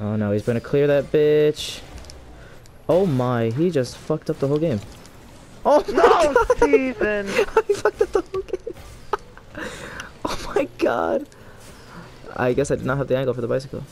Oh no, he's gonna clear that bitch. Oh my, he just fucked up the whole game. Oh No, god! Steven! he fucked up the whole game. oh my god. I guess I did not have the angle for the bicycle.